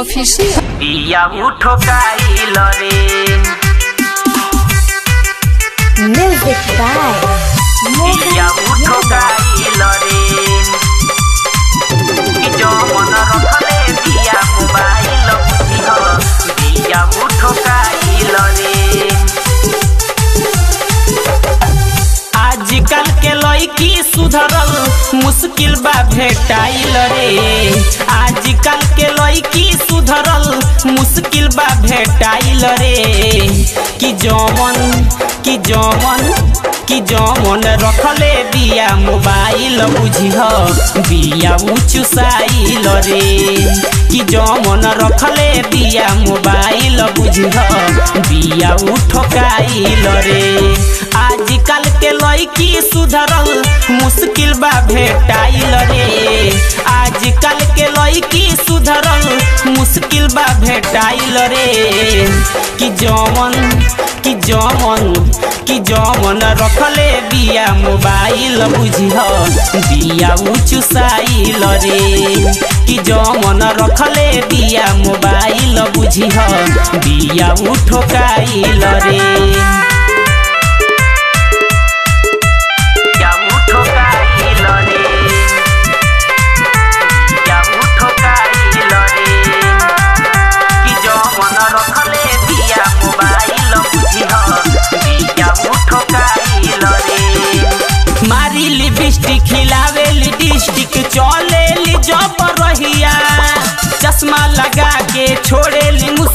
Official. बिया उठो रे। Music by बिया उठो रे। जो मन रखले बिया मोबाइल बुझिह बिया उठो रे। आजकल के लड़की सुधरल मुश्किल बा भेटाइल रे। आजकल के लड़की सुधरल मुश्किल बा भेटाइल रे। कि जमन कि जमन कि जमन रखले बिया मोबाइल बुझिह, बिया उचुसाइल रे। कि जमन रखले बिया मोबाइल बुझिह, बिया उठकाइल रे। आजकल के लड़की सुधरल मुश्किल बा भेटाइल रे। मुश्किल बा भेटाइल रे। कि जमन कि जमन कि जमन रखले बिया मोबाइल बुझिह। बिया उचुसाइल रे। कि जमन रखले बिया मोबाइल बुझिह। बिया उठोकाइल रे।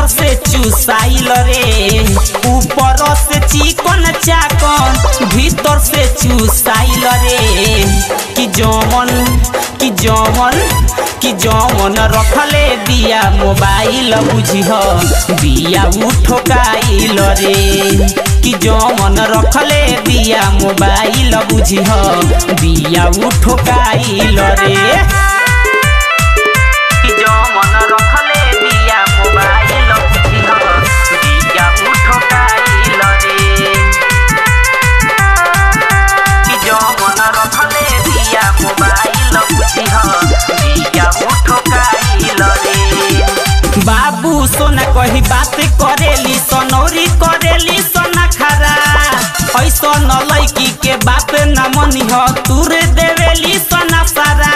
भीतर से चुसाइल रे ऊपर से चिकन चाकन भीतर से चुसाइल रे कि जमन कि जमन कि जमन रखले बिया मोबाइल बुझिह बिया उठोकाइल रे कि जमन रखले बिया मोबाइल बुझिह बिया उठोकाइल रे कही बात करेली सनौरी करेली सोना खरा। ऐसा न लैकी के बात न मनिह तुर देवेली सोना सारा।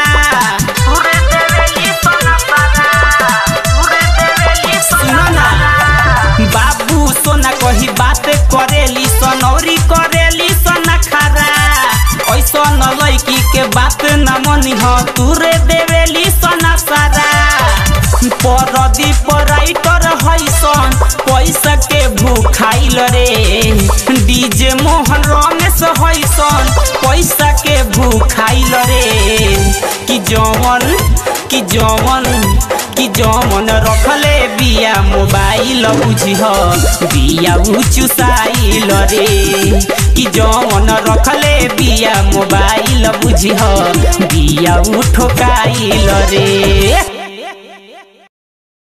तुर देवेली सोना सारा। तुर देवेली सोना बाबू सोना कही बात करेली सनौरी करेली सोना खरा। ऐसा न लैकी के बात न तुर देवेली भूखाइल रे डीजे मोहन रमेश पैसा के भूखाइल रे कि जमन कि जमन कि जमन रखले बिया मोबाइल बुझिह, बिया उचुसाइल रे कि जमन रखले बिया मोबाइल बुझिह, बिया उठोकाइल रे